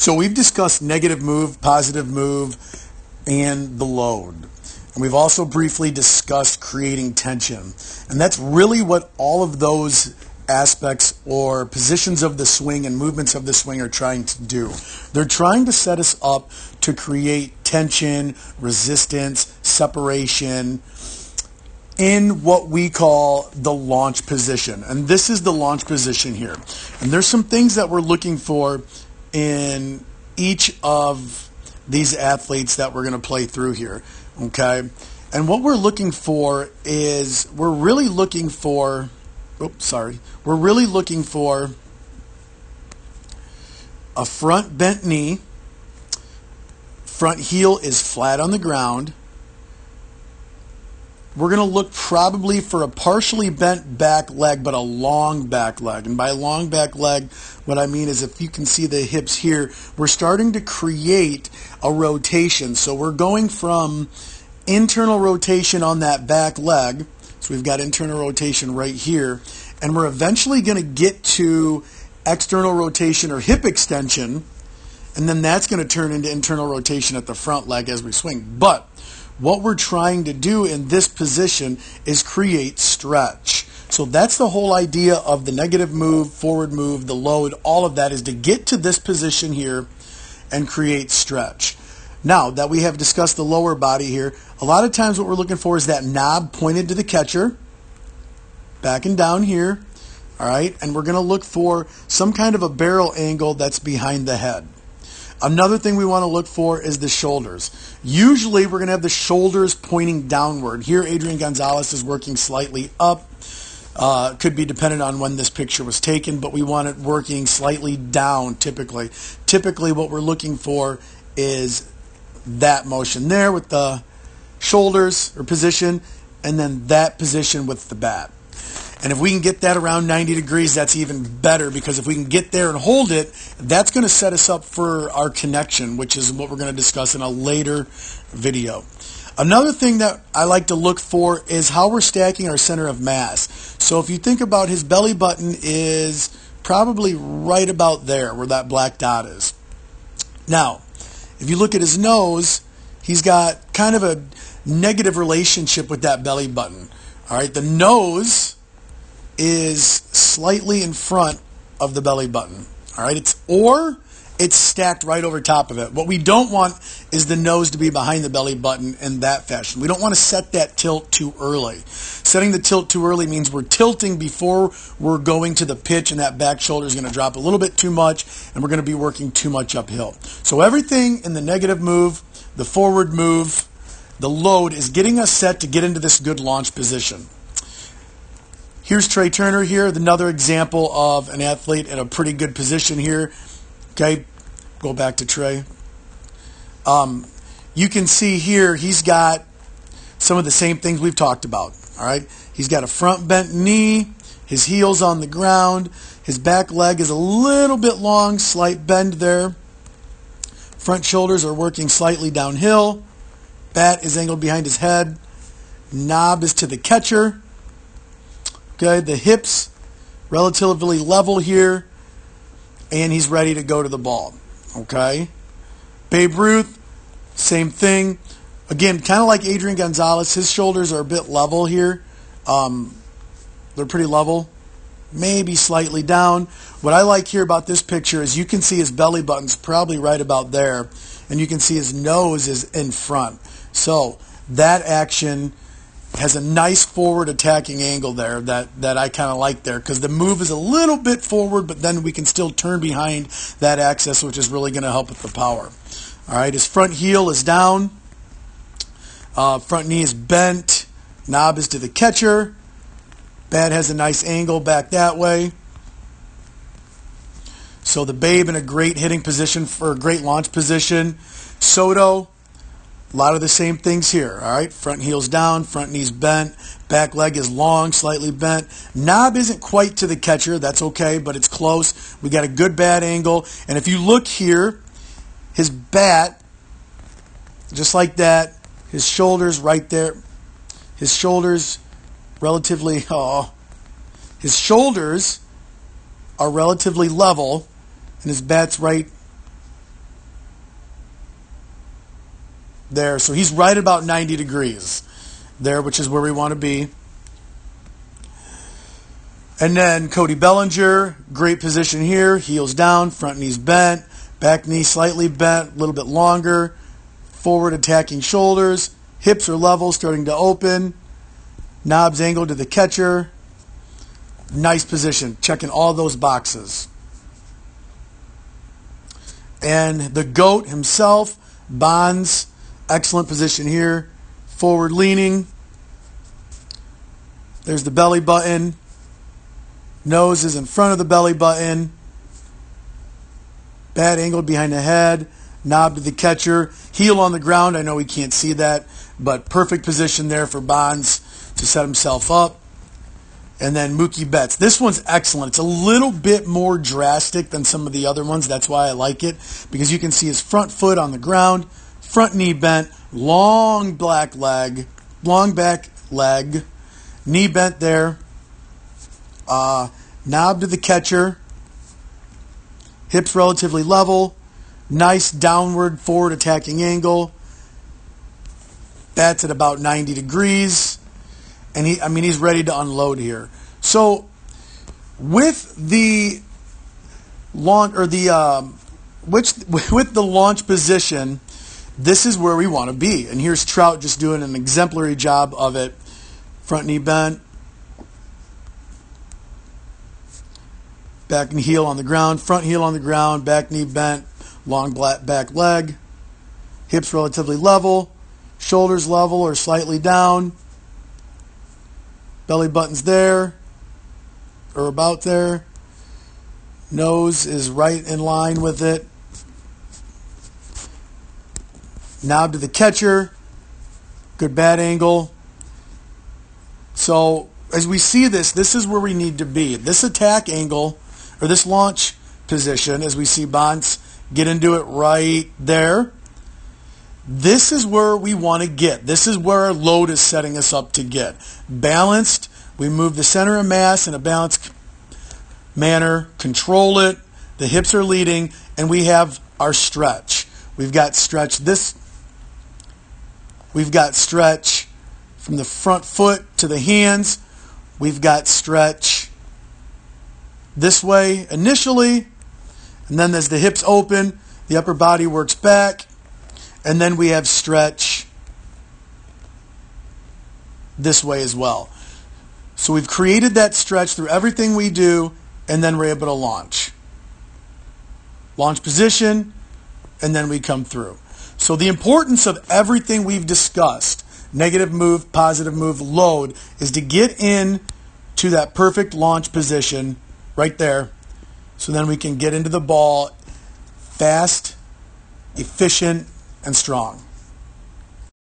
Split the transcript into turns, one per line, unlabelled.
So we've discussed negative move, positive move, and the load. And we've also briefly discussed creating tension. And that's really what all of those aspects or positions of the swing and movements of the swing are trying to do. They're trying to set us up to create tension, resistance, separation in what we call the launch position. And this is the launch position here. And there's some things that we're looking for in each of these athletes that we're going to play through here. Okay? And what we're looking for is we're really looking for oops, sorry. We're really looking for a front bent knee. Front heel is flat on the ground. We're going to look probably for a partially bent back leg, but a long back leg. And by long back leg, what I mean is if you can see the hips here, we're starting to create a rotation. So we're going from internal rotation on that back leg so we've got internal rotation right here. And we're eventually going to get to external rotation or hip extension. And then that's going to turn into internal rotation at the front leg as we swing. But what we're trying to do in this position is create stretch. So that's the whole idea of the negative move, forward move, the load, all of that is to get to this position here and create stretch. Now that we have discussed the lower body here, a lot of times what we're looking for is that knob pointed to the catcher, back and down here, all right? And we're going to look for some kind of a barrel angle that's behind the head. Another thing we want to look for is the shoulders. Usually we're going to have the shoulders pointing downward. Here Adrian Gonzalez is working slightly up. Uh, could be dependent on when this picture was taken, but we want it working slightly down typically. Typically what we're looking for is that motion there with the shoulders or position, and then that position with the bat. And if we can get that around 90 degrees, that's even better because if we can get there and hold it, that's going to set us up for our connection, which is what we're going to discuss in a later video. Another thing that I like to look for is how we're stacking our center of mass. So if you think about his belly button is probably right about there where that black dot is. Now, if you look at his nose, he's got kind of a negative relationship with that belly button. All right, the nose is slightly in front of the belly button. All right, it's or it's stacked right over top of it. What we don't want is the nose to be behind the belly button in that fashion. We don't want to set that tilt too early. Setting the tilt too early means we're tilting before we're going to the pitch and that back shoulder is going to drop a little bit too much and we're going to be working too much uphill. So everything in the negative move, the forward move, the load is getting us set to get into this good launch position. Here's Trea Turner here, another example of an athlete in a pretty good position here. Okay, go back to Trey. Um, you can see here he's got some of the same things we've talked about. All right, he's got a front bent knee, his heels on the ground, his back leg is a little bit long, slight bend there. Front shoulders are working slightly downhill. Bat is angled behind his head. Knob is to the catcher. Okay, the hips relatively level here and he's ready to go to the ball. Okay? Babe Ruth, same thing. Again, kind of like Adrian Gonzalez, his shoulders are a bit level here. Um, they're pretty level, maybe slightly down. What I like here about this picture is you can see his belly button's probably right about there, and you can see his nose is in front. So that action has a nice forward attacking angle there that, that I kind of like there because the move is a little bit forward, but then we can still turn behind that axis, which is really going to help with the power. All right, his front heel is down, uh, front knee is bent, knob is to the catcher, bat has a nice angle back that way. So the Babe in a great hitting position for a great launch position. Soto a lot of the same things here, all right? Front heel's down, front knee's bent, back leg is long, slightly bent. Knob isn't quite to the catcher, that's okay, but it's close. We got a good bat angle. And if you look here, his bat, just like that, his shoulders right there, his shoulders relatively, oh, his shoulders are relatively level, and his bat's right there. So he's right about 90 degrees there, which is where we want to be. And then Cody Bellinger, great position here. Heels down, front knees bent, back knee slightly bent, a little bit longer. Forward attacking shoulders. Hips are level, starting to open. Knobs angled to the catcher. Nice position, checking all those boxes. And the GOAT himself, Bonds, excellent position here. Forward leaning. There's the belly button. Nose is in front of the belly button. Bad angled behind the head. Knob to the catcher. Heel on the ground. I know we can't see that, but perfect position there for Bonds to set himself up. And then Mookie Betts. This one's excellent. It's a little bit more drastic than some of the other ones. That's why I like it because you can see his front foot on the ground, front knee bent, long black leg, long back leg, knee bent there, uh, knob to the catcher, hips relatively level, nice downward forward attacking angle. That's at about 90 degrees. And he, I mean, he's ready to unload here. So with the launch or the um, which with the launch position, this is where we want to be. And here's Trout just doing an exemplary job of it. Front knee bent, back knee heel on the ground, front heel on the ground, back knee bent, long back leg, hips relatively level, shoulders level or slightly down, belly button's there or about there, nose is right in line with it. Now to the catcher, good bad angle. So as we see this, this is where we need to be. This attack angle or this launch position as we see Bonds get into it right there. This is where we want to get. This is where our load is setting us up to get. Balanced. We move the center of mass in a balanced manner, control it. The hips are leading, and we have our stretch. We've got stretch this. We've got stretch from the front foot to the hands. We've got stretch this way initially, and then as the hips open, the upper body works back, and then we have stretch this way as well. So we've created that stretch through everything we do, and then we're able to launch. Launch position, and then we come through. So the importance of everything we've discussed, negative move, positive move, load, is to get in to that perfect launch position right there. So then we can get into the ball fast, efficient, and strong.